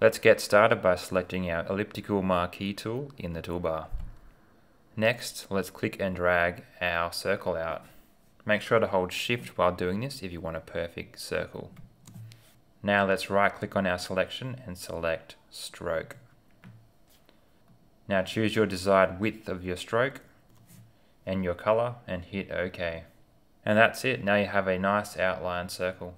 Let's get started by selecting our elliptical marquee tool in the toolbar. Next, let's click and drag our circle out. Make sure to hold shift while doing this if you want a perfect circle. Now let's right click on our selection and select stroke. Now choose your desired width of your stroke and your color and hit OK. And that's it, now you have a nice outline circle.